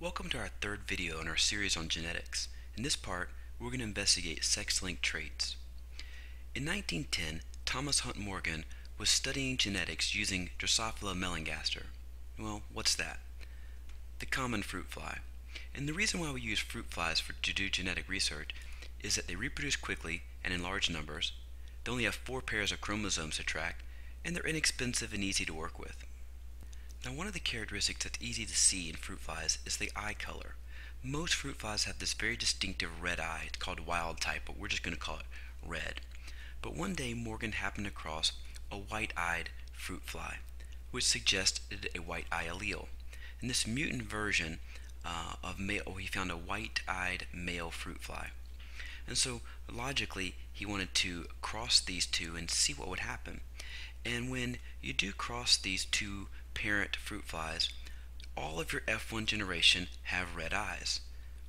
Welcome to our third video in our series on genetics. In this part, we're going to investigate sex-linked traits. In 1910, Thomas Hunt Morgan was studying genetics using Drosophila melanogaster. Well, what's that? The common fruit fly. And the reason why we use fruit flies for, to do genetic research is that they reproduce quickly and in large numbers, they only have four pairs of chromosomes to track, and they're inexpensive and easy to work with. Now one of the characteristics that's easy to see in fruit flies is the eye color. Most fruit flies have this very distinctive red eye. It's called wild type, but we're just going to call it red. But one day Morgan happened across a white-eyed fruit fly, which suggested a white eye allele. In this mutant version uh, of male, oh, he found a white-eyed male fruit fly. And so logically, he wanted to cross these two and see what would happen. And when you do cross these two parent fruit flies, all of your F1 generation have red eyes,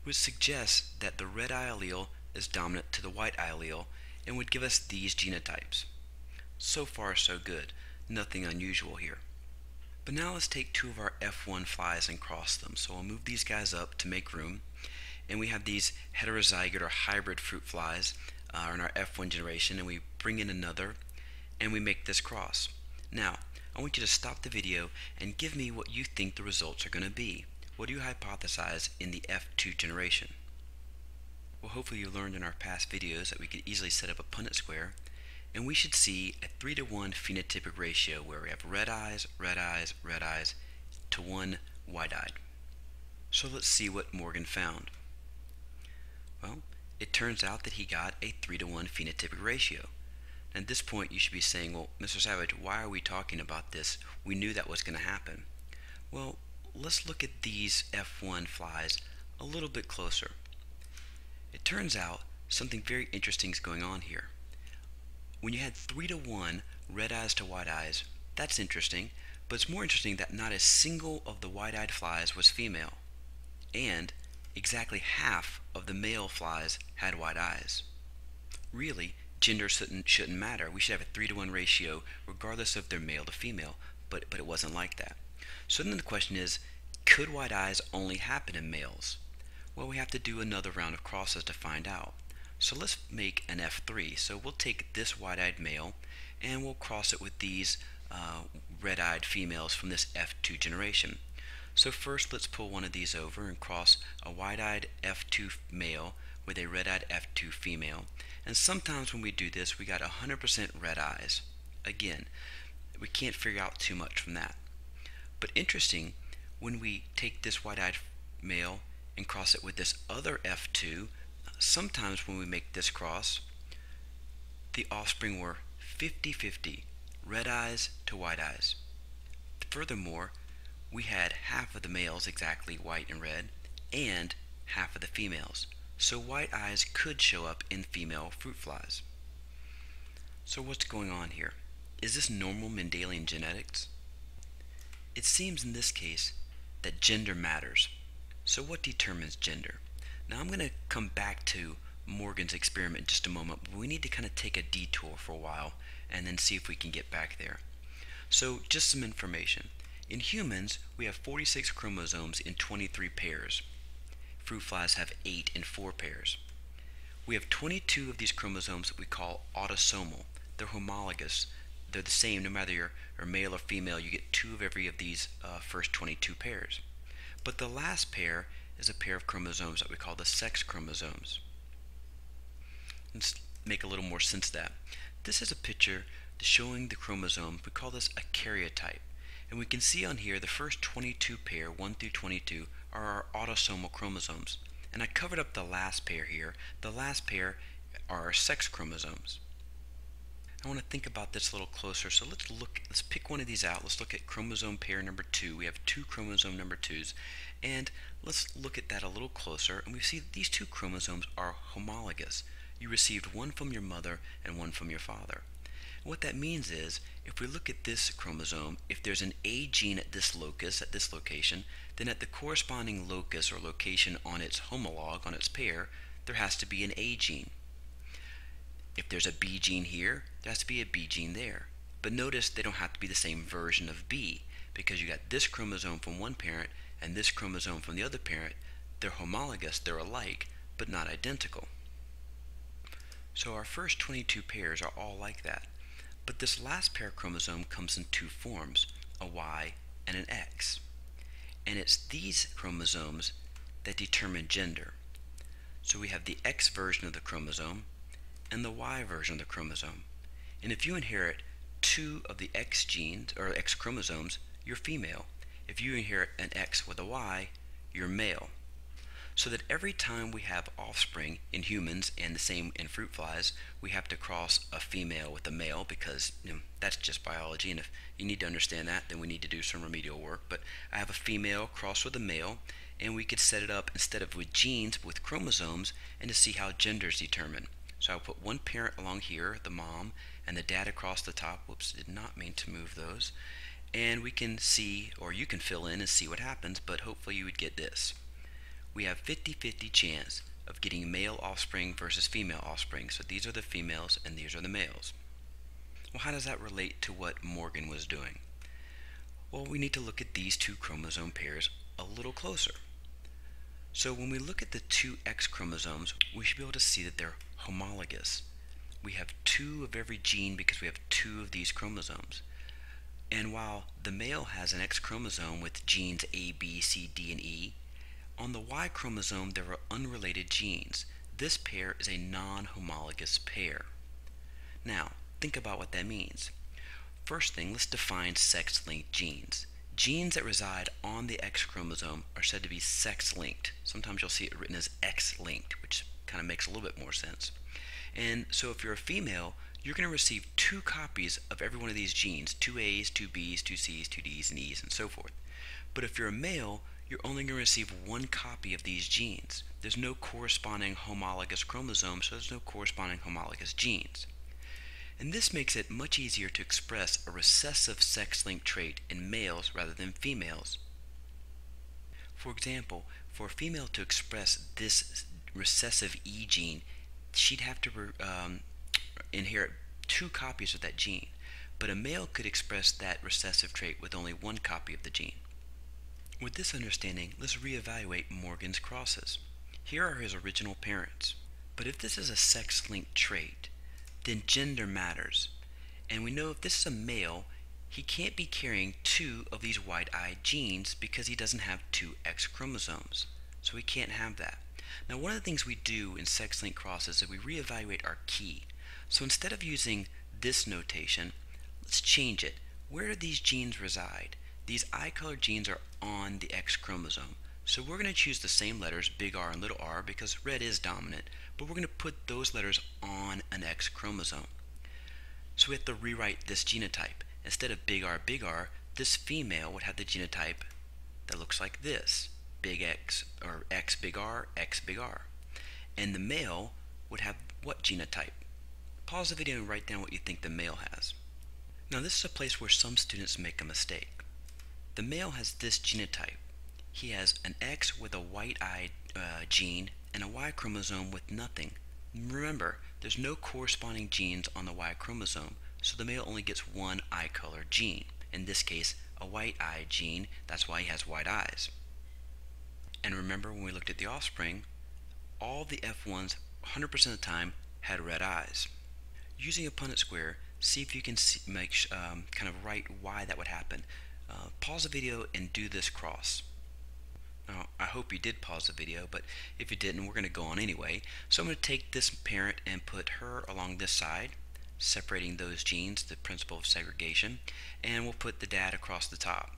which suggests that the red eye allele is dominant to the white eye allele and would give us these genotypes. So far so good, nothing unusual here. But now let's take two of our F1 flies and cross them. So I'll move these guys up to make room. And we have these heterozygote or hybrid fruit flies uh, in our F1 generation and we bring in another and we make this cross. Now, I want you to stop the video and give me what you think the results are going to be. What do you hypothesize in the F2 generation? Well, hopefully you learned in our past videos that we could easily set up a Punnett square, and we should see a 3 to 1 phenotypic ratio where we have red eyes, red eyes, red eyes to 1 white-eyed. So let's see what Morgan found. Well, it turns out that he got a 3 to 1 phenotypic ratio. At this point, you should be saying, well, Mr. Savage, why are we talking about this? We knew that was going to happen. Well, let's look at these F1 flies a little bit closer. It turns out something very interesting is going on here. When you had 3 to 1 red eyes to white eyes, that's interesting, but it's more interesting that not a single of the white-eyed flies was female, and exactly half of the male flies had white eyes. Really, gender shouldn't, shouldn't matter. We should have a 3 to 1 ratio regardless of they're male to female, but, but it wasn't like that. So then the question is, could white eyes only happen in males? Well, we have to do another round of crosses to find out. So let's make an F3. So we'll take this white-eyed male and we'll cross it with these uh, red-eyed females from this F2 generation. So first let's pull one of these over and cross a white-eyed F2 male with a red-eyed F2 female. And sometimes when we do this, we got 100% red eyes. Again, we can't figure out too much from that. But interesting, when we take this white-eyed male and cross it with this other F2, sometimes when we make this cross, the offspring were 50-50, red eyes to white eyes. Furthermore, we had half of the males exactly white and red, and half of the females so white eyes could show up in female fruit flies. So what's going on here? Is this normal Mendelian genetics? It seems in this case that gender matters. So what determines gender? Now I'm going to come back to Morgan's experiment in just a moment, but we need to kind of take a detour for a while and then see if we can get back there. So just some information. In humans, we have 46 chromosomes in 23 pairs fruit flies have 8 in 4 pairs. We have 22 of these chromosomes that we call autosomal. They're homologous. They're the same no matter you're, you're male or female. You get two of every of these uh, first 22 pairs. But the last pair is a pair of chromosomes that we call the sex chromosomes. Let's make a little more sense of that. This is a picture showing the chromosome. We call this a karyotype. And we can see on here the first 22 pair, 1 through 22, are our autosomal chromosomes. And I covered up the last pair here. The last pair are our sex chromosomes. I want to think about this a little closer. So let's look, let's pick one of these out. Let's look at chromosome pair number two. We have two chromosome number twos. And let's look at that a little closer. And we see that these two chromosomes are homologous. You received one from your mother and one from your father. What that means is, if we look at this chromosome, if there's an A gene at this locus, at this location, then at the corresponding locus or location on its homolog, on its pair, there has to be an A gene. If there's a B gene here, there has to be a B gene there. But notice they don't have to be the same version of B, because you got this chromosome from one parent and this chromosome from the other parent, they're homologous, they're alike, but not identical. So our first 22 pairs are all like that. But this last pair chromosome comes in two forms, a Y and an X. And it's these chromosomes that determine gender. So we have the X version of the chromosome and the Y version of the chromosome. And if you inherit two of the X genes or X chromosomes, you're female. If you inherit an X with a Y, you're male. So that every time we have offspring in humans and the same in fruit flies, we have to cross a female with a male because you know, that's just biology. And if you need to understand that, then we need to do some remedial work. But I have a female crossed with a male, and we could set it up instead of with genes, with chromosomes, and to see how gender is determined. So I'll put one parent along here, the mom, and the dad across the top. Whoops, did not mean to move those. And we can see, or you can fill in and see what happens, but hopefully you would get this. We have 50-50 chance of getting male offspring versus female offspring. So these are the females and these are the males. Well, how does that relate to what Morgan was doing? Well, we need to look at these two chromosome pairs a little closer. So when we look at the two X chromosomes, we should be able to see that they're homologous. We have two of every gene because we have two of these chromosomes. And while the male has an X chromosome with genes A, B, C, D, and E, on the Y chromosome there are unrelated genes. This pair is a non-homologous pair. Now, think about what that means. First thing, let's define sex-linked genes. Genes that reside on the X chromosome are said to be sex-linked. Sometimes you'll see it written as X-linked, which kind of makes a little bit more sense. And so if you're a female, you're going to receive two copies of every one of these genes, two A's, two B's, two C's, two D's, and E's, and so forth. But if you're a male, you're only going to receive one copy of these genes. There's no corresponding homologous chromosome, so there's no corresponding homologous genes. And this makes it much easier to express a recessive sex-linked trait in males rather than females. For example, for a female to express this recessive E gene, she'd have to um, inherit two copies of that gene. But a male could express that recessive trait with only one copy of the gene. With this understanding, let's reevaluate Morgan's crosses. Here are his original parents. But if this is a sex-linked trait, then gender matters. And we know if this is a male, he can't be carrying two of these white-eyed genes because he doesn't have two X chromosomes. So he can't have that. Now one of the things we do in sex-linked crosses is we reevaluate our key. So instead of using this notation, let's change it. Where do these genes reside? These eye-colored genes are on the X chromosome. So we're going to choose the same letters, big R and little r, because red is dominant, but we're going to put those letters on an X chromosome. So we have to rewrite this genotype. Instead of big R, big R, this female would have the genotype that looks like this, big X, or X big R, X big R. And the male would have what genotype? Pause the video and write down what you think the male has. Now this is a place where some students make a mistake. The male has this genotype, he has an X with a white-eyed uh, gene and a Y chromosome with nothing. Remember, there's no corresponding genes on the Y chromosome, so the male only gets one eye color gene. In this case, a white-eyed gene, that's why he has white eyes. And remember when we looked at the offspring, all the F1s 100% of the time had red eyes. Using a Punnett square, see if you can see, make um, kind of write why that would happen. Uh, pause the video and do this cross. Now, I hope you did pause the video, but if you didn't, we're going to go on anyway. So I'm going to take this parent and put her along this side, separating those genes, the principle of segregation, and we'll put the dad across the top.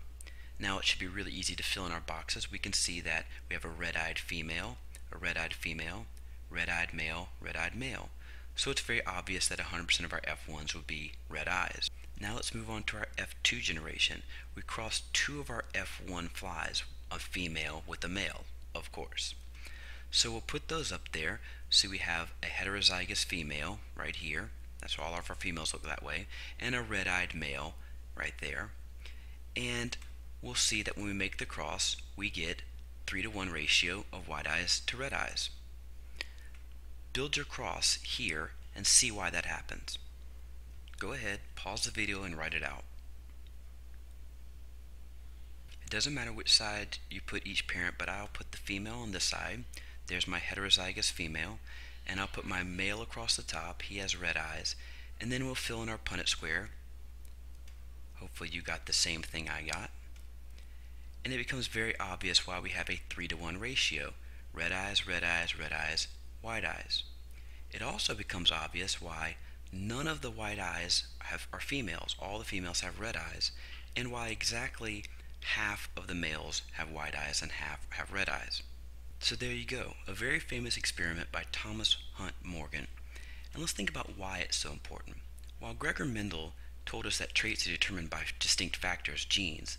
Now it should be really easy to fill in our boxes. We can see that we have a red-eyed female, a red-eyed female, red-eyed male, red-eyed male. So it's very obvious that 100% of our F1s would be red eyes. Now let's move on to our F2 generation. We crossed two of our F1 flies, a female with a male, of course. So we'll put those up there. So we have a heterozygous female right here. That's all of our females look that way. And a red-eyed male right there. And we'll see that when we make the cross, we get 3 to 1 ratio of white eyes to red eyes. Build your cross here and see why that happens. Go ahead, pause the video and write it out. It doesn't matter which side you put each parent, but I'll put the female on this side. There's my heterozygous female, and I'll put my male across the top. He has red eyes, and then we'll fill in our Punnett square. Hopefully you got the same thing I got. And it becomes very obvious why we have a 3 to 1 ratio. Red eyes, red eyes, red eyes, white eyes. It also becomes obvious why none of the white eyes have, are females. All the females have red eyes, and why exactly half of the males have white eyes and half have red eyes. So there you go, a very famous experiment by Thomas Hunt Morgan. And let's think about why it's so important. While Gregor Mendel told us that traits are determined by distinct factors, genes,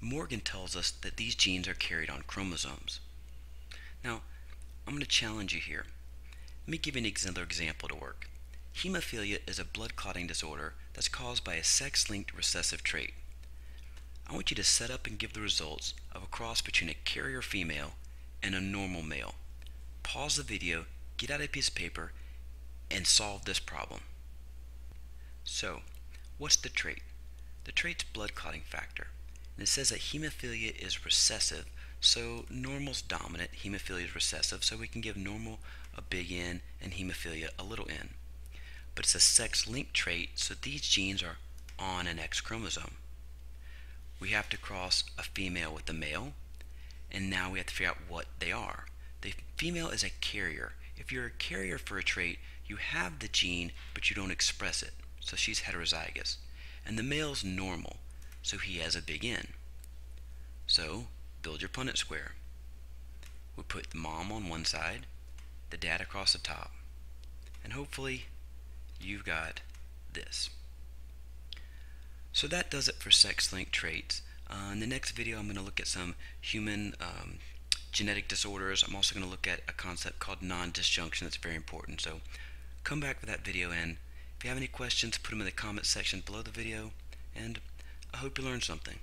Morgan tells us that these genes are carried on chromosomes. Now, I'm going to challenge you here. Let me give you another example to work. Hemophilia is a blood clotting disorder that's caused by a sex-linked recessive trait. I want you to set up and give the results of a cross between a carrier female and a normal male. Pause the video, get out a piece of paper, and solve this problem. So, what's the trait? The trait's blood clotting factor. And it says that hemophilia is recessive, so normal's dominant, hemophilia is recessive, so we can give normal a big N and hemophilia a little n. But it's a sex-linked trait, so these genes are on an X chromosome. We have to cross a female with a male, and now we have to figure out what they are. The female is a carrier. If you're a carrier for a trait, you have the gene, but you don't express it. So she's heterozygous. And the male's normal, so he has a big N. So, build your Punnett square. We put the mom on one side, the dad across the top, and hopefully you've got this. So that does it for sex-linked traits. Uh, in the next video I'm going to look at some human um, genetic disorders. I'm also going to look at a concept called non-disjunction that's very important. So come back for that video and if you have any questions put them in the comment section below the video and I hope you learned something.